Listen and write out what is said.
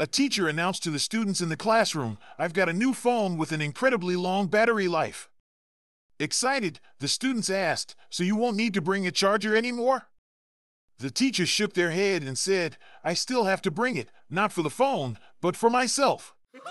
A teacher announced to the students in the classroom, I've got a new phone with an incredibly long battery life. Excited, the students asked, So you won't need to bring a charger anymore? The teacher shook their head and said, I still have to bring it, not for the phone, but for myself.